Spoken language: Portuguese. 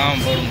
ஆ போடும்